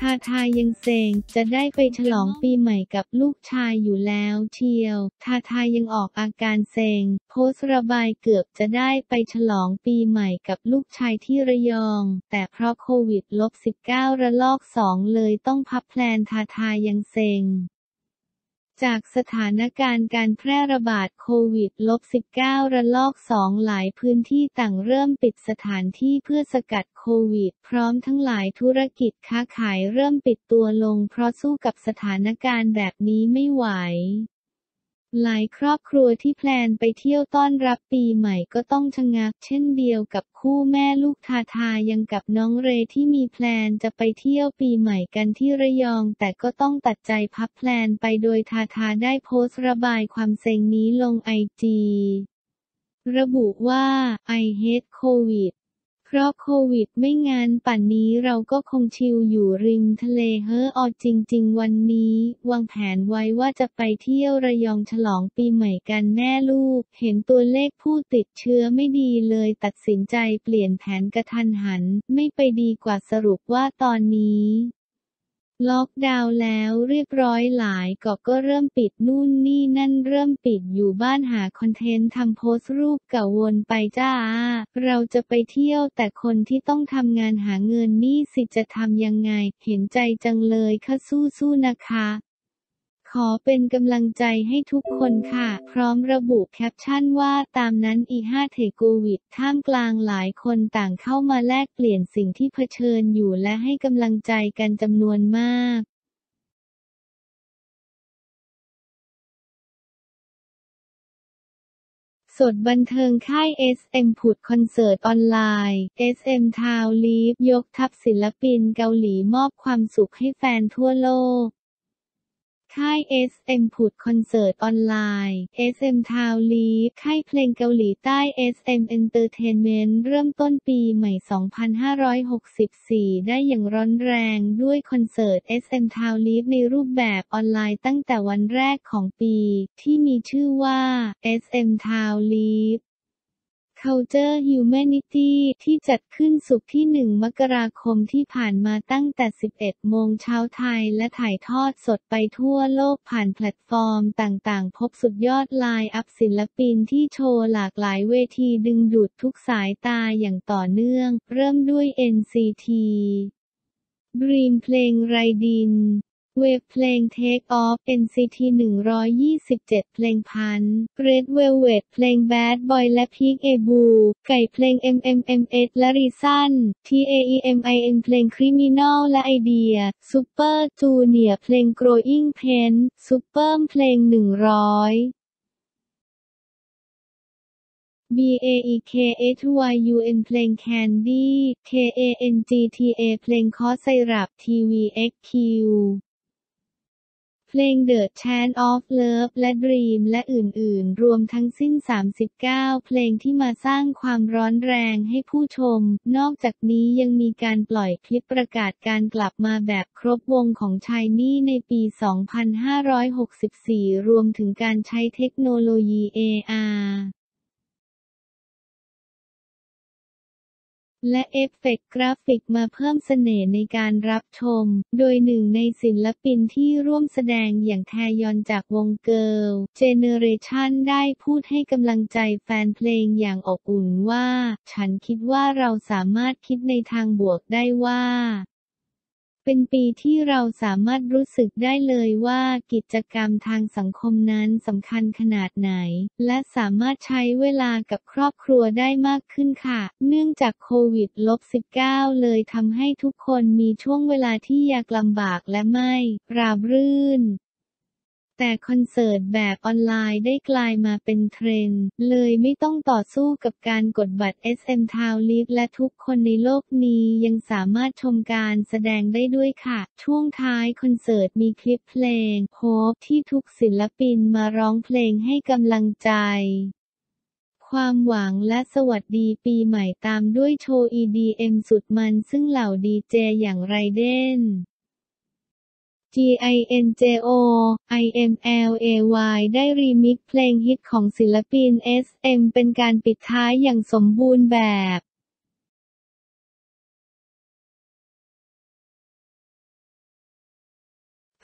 ทาทายังเซ็งจะได้ไปฉลองปีใหม่กับลูกชายอยู่แล้วเชียว ทาทายังออกอาการเซ็งโพสระบายเกือบจะได้ไปฉลองปีใหม่กับลูกชายที่ระยอง แต่เพราะโควิดลบ19ระลอกสองเลยต้องพับแพลนทาทายังเซ็ง จากสถานการณ์การแพร่ระบาดโควิด -19 ระลอก 2 หลายพื้นที่ต่างเริ่มปิดสถานที่เพื่อสกัดโควิด พร้อมทั้งหลายธุรกิจค้าขายเริ่มปิดตัวลงเพราะสู้กับสถานการณ์แบบนี้ไม่ไหว หลายครอบครัวที่แพลนไปเที่ยวต้อนรับปีใหม่ก็ต้องชะงักเช่นเดียวกับคู่แม่ลูกทาทายังกับน้องเรที่มีแพลนจะไปเที่ยวปีใหม่กันที่ระยอง แต่ก็ต้องตัดใจพับแพลนไปโดยทาทาได้โพสต์ระบายความเซ็งนี้ลงไอจีระบุว่า I hate COVID ราะโควิดไม่งานป่านนี้เราก็คงชิลอยู่ริมทะเลเฮ้ออจริง ๆ วันนี้ วางแผนไว้ว่าจะไปเที่ยวระยองฉลองปีใหม่กันแม่ลูก เห็นตัวเลขผู้ติดเชื้อไม่ดีเลยตัดสินใจเปลี่ยนแผนกระทันหัน ไม่ไปดีกว่าสรุปว่าตอนนี้ ล็อกดาวน์แล้วเรียบร้อยหลายเกาะก็เริ่มปิดนู่นนี่นั่นเริ่มปิดอยู่บ้านหาคอนเทนต์ทำโพสต์รูปเก่าวนไปจ้า เราจะไปเที่ยวแต่คนที่ต้องทำงานหาเงินนี่สิจะทำยังไง เห็นใจจังเลยค่ะสู้ๆนะคะ ขอเป็นกำลังใจให้ทุกคนค่ะ พร้อมระบุแคปชั่นว่าตามนั้นอีห้าเทโควิดท่ามกลางหลายคนต่างเข้ามาแลกเปลี่ยนสิ่งที่เผชิญอยู่และให้กำลังใจกันจำนวนมากสดบันเทิงค่าย SM ผุดคอนเสิร์ตออนไลน์ SM Town Live ยกทัพศิลปินเกาหลีมอบความสุขให้แฟนทั่วโลก ค่าย SM ผุดคอนเสิร์ตออนไลน์ SM Town Live ค่ายเพลงเกาหลีใต้ SM Entertainment เริ่มต้นปีใหม่ 2564 ได้อย่างร้อนแรงด้วยคอนเสิร์ต SM Town Live ในรูปแบบออนไลน์ตั้งแต่วันแรกของปี ที่มีชื่อว่า SM Town Live Culture Humanity ที่จัดขึ้นศุกร์ที่ 1 มกราคมที่ผ่านมาตั้งแต่ 11 โมงเช้าไทยและถ่ายทอดสดไปทั่วโลกผ่านแพลตฟอร์มต่างๆ พบสุดยอด line up ศิลปินที่โชว์หลากหลายเวทีดึงดูดทุกสายตาอย่างต่อเนื่อง เริ่มด้วย NCT Dream เพลงไรดิน เวฟเพลง Take Off NCT 127 เพลงพัน Red Velvet เพลง Bad Boy และ Peak a b u ไก่เพลง MMMS และ Reason TAEMIN เพลง Criminal และ Idea Super Junior เพลง Growing Pain Super เพลง 100 B A E K H Y U N เพลง Candy K A N G T A เพลง c o s ไซรัป TVXQ เพลง The Chant of Love และ Dream และอื่นๆ รวมทั้งสิ้น 39 เพลงที่มาสร้างความร้อนแรงให้ผู้ชม นอกจากนี้ยังมีการปล่อยคลิปประกาศการกลับมาแบบครบวงของชายนี่ในปี 2564 รวมถึงการใช้เทคโนโลยี AR และเอฟเฟกต์กราฟิกมาเพิ่มเสน่ห์ในการรับชม โดยหนึ่งในศิลปินที่ร่วมแสดงอย่างแทยอนจากวง Girls' Generation ได้พูดให้กำลังใจแฟนเพลงอย่างอบอุ่นว่า ฉันคิดว่าเราสามารถคิดในทางบวกได้ว่า เป็นปีที่เราสามารถรู้สึกได้เลยว่ากิจกรรมทางสังคมนั้นสำคัญขนาดไหน และสามารถใช้เวลากับครอบครัวได้มากขึ้นค่ะ เนื่องจากโควิดลบ19เลยทำให้ทุกคนมีช่วงเวลาที่ยากลำบากและไม่ ราบรื่น แต่คอนเสิร์ตแบบออนไลน์ได้กลายมาเป็นเทรนด์เลยไม่ต้องต่อสู้กับการกดบัตร SM Town Live และทุกคนในโลกนี้ยังสามารถชมการแสดงได้ด้วยค่ะ ช่วงท้ายคอนเสิร์ตมีคลิปเพลง Hope ที่ทุกศิลปินมาร้องเพลงให้กำลังใจความหวังและสวัสดีปีใหม่ตามด้วยโชว์ EDM สุดมันซึ่งเหล่าดีเจอย่างไรเดน G I N J O I M L A Y ได้รีมิกซ์เพลงฮิตของศิลปิน SM เป็นการปิดท้ายอย่างสมบูรณ์แบบ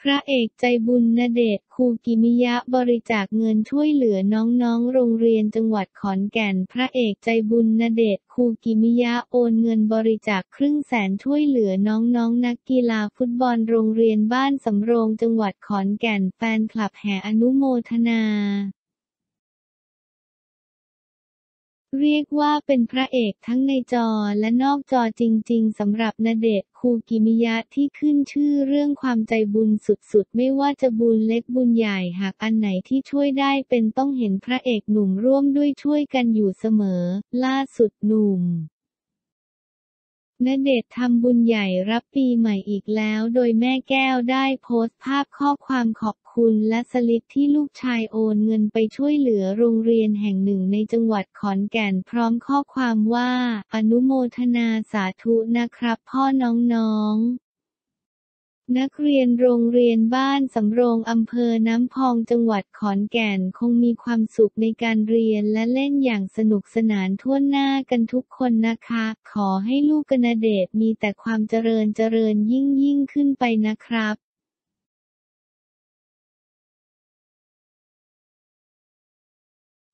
พระเอกใจบุญณเดชคูกิมิยะบริจาคเงินช่วยเหลือน้องๆ โรงเรียนจังหวัดขอนแก่น พระเอกใจบุญณเดชคูกิมิยะโอนเงินบริจาคครึ่งแสนช่วยเหลือน้องๆนนักกีฬาฟุตบอลโรงเรียนบ้านสำโรงจังหวัดขอนแก่นแฟนคลับแห่อนุโมทนา เรียกว่าเป็นพระเอกทั้งในจอและนอกจอจริง ๆสำหรับณเดชคูกิมิยะที่ขึ้นชื่อเรื่องความใจบุญสุดๆ ไม่ว่าจะบุญเล็กบุญใหญ่หากอันไหนที่ช่วยได้เป็นต้องเห็นพระเอกหนุ่มร่วมด้วยช่วยกันอยู่เสมอ ล่าสุดหนุ่ม ณเดชทำบุญใหญ่รับปีใหม่อีกแล้ว โดยแม่แก้วได้โพสต์ภาพข้อความขอบคุณและสลิปที่ลูกชายโอนเงินไปช่วยเหลือโรงเรียนแห่งหนึ่งในจังหวัดขอนแก่นพร้อมข้อความว่า อนุโมทนาสาธุนะครับพ่อน้องๆ นักเรียนโรงเรียนบ้านสำโรงอำเภอน้ำพองจังหวัดขอนแก่นคงมีความสุขในการเรียนและเล่นอย่างสนุกสนานทั่วหน้ากันทุกคนนะคะ ขอให้ลูกกนเดชมีแต่ความเจริญเจริญยิ่งยิ่งขึ้นไปนะครับ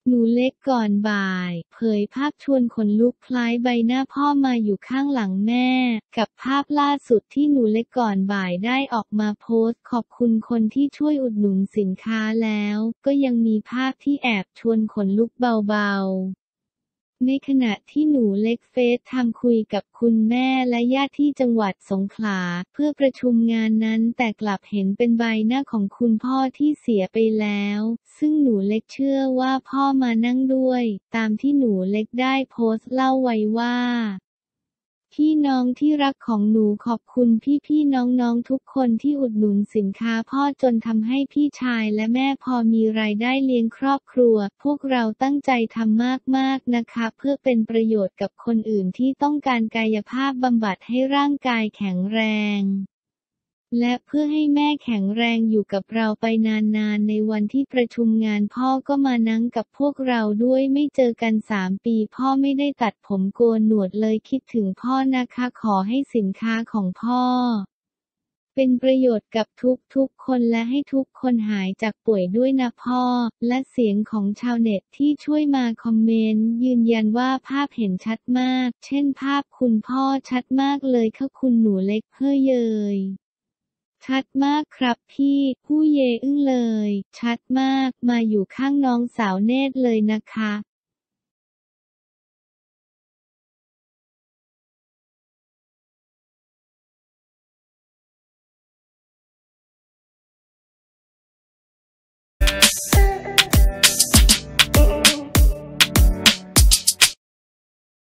หนูเล็กก่อนบ่าย เผยภาพชวนขนลุกคล้ายใบหน้าพ่อมาอยู่ข้างหลังแม่ กับภาพล่าสุดที่หนูเล็กก่อนบ่ายได้ออกมาโพสต์ขอบคุณคนที่ช่วยอุดหนุนสินค้าแล้ว ก็ยังมีภาพที่แอบชวนขนลุกเบาๆ ในขณะที่หนูเล็กเฟสทำคุยกับคุณแม่และญาติที่จังหวัดสงขลา เพื่อประชุมงานนั้นแต่กลับเห็นเป็นใบหน้าของคุณพ่อที่เสียไปแล้ว ซึ่งหนูเล็กเชื่อว่าพ่อมานั่งด้วย ตามที่หนูเล็กได้โพสต์เล่าไว้ว่า พี่น้องที่รักของหนูขอบคุณพี่พี่น้องน้องทุกคนที่อุดหนุนสินค้าพ่อจนทำให้พี่ชายและแม่พอมีรายได้เลี้ยงครอบครัว พวกเราตั้งใจทำมากๆนะคะ เพื่อเป็นประโยชน์กับคนอื่นที่ต้องการกายภาพบำบัดให้ร่างกายแข็งแรง และเพื่อให้แม่แข็งแรงอยู่กับเราไปนานๆ ในวันที่ประชุมงานพ่อก็มานั่งกับพวกเราด้วยไม่เจอกันสามปีพ่อไม่ได้ตัดผมโกนหนวดเลยคิดถึงพ่อนะคะขอให้สินค้าของพ่อ เป็นประโยชน์กับทุกๆคนและให้ทุกคนหายจากป่วยด้วยนะพ่อ และเสียงของชาวเน็ตที่ช่วยมาคอมเมนต์ ยืนยันว่าภาพเห็นชัดมาก เช่นภาพคุณพ่อชัดมากเลยค่ะคุณหนูเล็กเพื่อเยย ชัดมากครับพี่ผู้เยอึ้งเลย ชัดมากมาอยู่ข้างน้องสาวเนตรเลยนะคะ